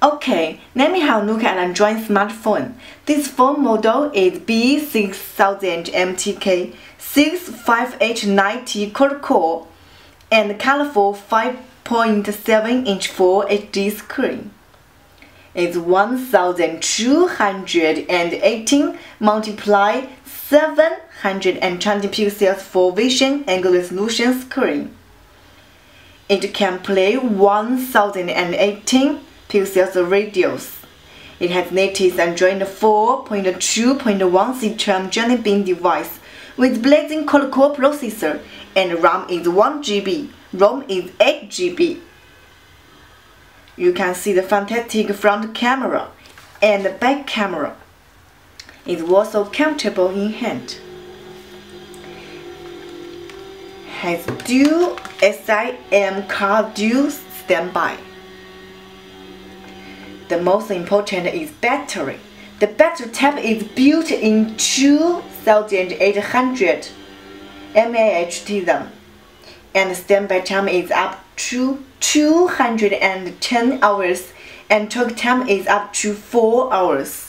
Okay, let me have a look at Android smartphone. This phone model is B6000 MTK 65890 quad-core and colorful 5.7 inch Full HD screen. It's 1218 multiply 720 pixels for vision angle resolution screen. It can play 1018 pixels radius. It has native Android 4.2.1 Citron Jelly Bean device with blazing quad-core processor and RAM is 1 GB, ROM is 8 GB. You can see the fantastic front camera and the back camera. It was so comfortable in hand. Has dual SIM card dual standby. The most important is battery. The battery type is built in 2800 mAh and standby time is up to 210 hours and talk time is up to 4 hours.